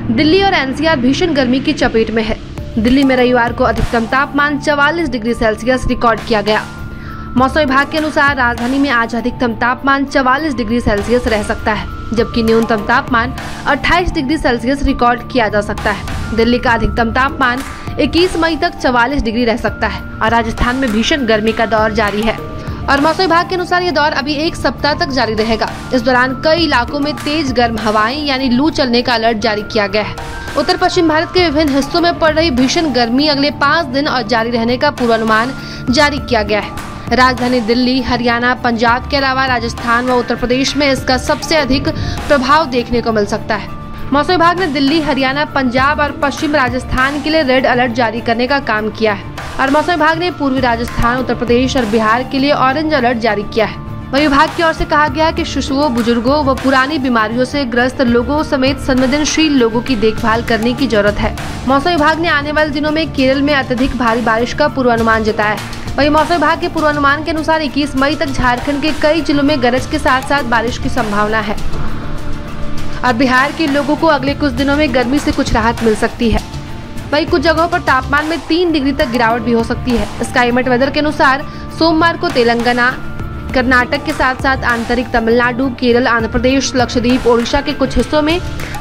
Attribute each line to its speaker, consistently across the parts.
Speaker 1: दिल्ली और एनसीआर भीषण गर्मी की चपेट में है। दिल्ली में रविवार को अधिकतम तापमान 44 डिग्री सेल्सियस रिकॉर्ड किया गया। मौसम विभाग के अनुसार राजधानी में आज अधिकतम तापमान 44 डिग्री सेल्सियस रह सकता है, जबकि न्यूनतम तापमान 28 डिग्री सेल्सियस रिकॉर्ड किया जा सकता है। दिल्ली का अधिकतम तापमान 21 मई तक 44 डिग्री रह सकता है और राजस्थान में भीषण गर्मी का दौर जारी है। और मौसम विभाग के अनुसार ये दौर अभी एक सप्ताह तक जारी रहेगा। इस दौरान कई इलाकों में तेज गर्म हवाएँ, यानी लू चलने का अलर्ट जारी किया गया है। उत्तर पश्चिम भारत के विभिन्न हिस्सों में पड़ रही भीषण गर्मी अगले पाँच दिन और जारी रहने का पूर्वानुमान जारी किया गया है। राजधानी दिल्ली, हरियाणा, पंजाब के अलावा राजस्थान व उत्तर प्रदेश में इसका सबसे अधिक प्रभाव देखने को मिल सकता है। मौसम विभाग ने दिल्ली, हरियाणा, पंजाब और पश्चिम राजस्थान के लिए रेड अलर्ट जारी करने का काम किया है। और मौसम विभाग ने पूर्वी राजस्थान, उत्तर प्रदेश और बिहार के लिए ऑरेंज अलर्ट जारी किया है। वही विभाग की ओर से कहा गया कि शिशुओं बुज़ुर्गों व पुरानी बीमारियों से ग्रस्त लोगों समेत संवेदनशील लोगों की देखभाल करने की ज़रूरत है। मौसम विभाग ने आने वाले दिनों में केरल में अत्यधिक भारी बारिश का पूर्वानुमान जताया है। वही मौसम विभाग के पूर्वानुमान के अनुसार 21 मई तक झारखंड के कई जिलों में गरज के साथ साथ बारिश की संभावना है। और बिहार के लोगों को अगले कुछ दिनों में गर्मी से कुछ राहत मिल सकती है। वही कुछ जगहों पर तापमान में तीन डिग्री तक गिरावट भी हो सकती है। स्काईमेट वेदर के अनुसार, सोमवार को तेलंगाना, कर्नाटक के साथ साथ आंतरिक तमिलनाडु, केरल, आंध्र प्रदेश, लक्षद्वीप, ओडिशा के कुछ हिस्सों में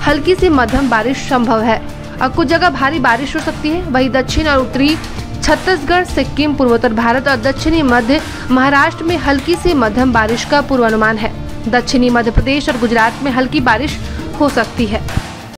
Speaker 1: हल्की से मध्यम बारिश संभव है। और कुछ जगह भारी बारिश हो सकती है। वही दक्षिण और उत्तरी छत्तीसगढ़, सिक्किम, पूर्वोत्तर भारत और दक्षिणी मध्य महाराष्ट्र में हल्की से मध्यम बारिश का पूर्वानुमान है। दक्षिणी मध्य प्रदेश और गुजरात में हल्की बारिश हो सकती है।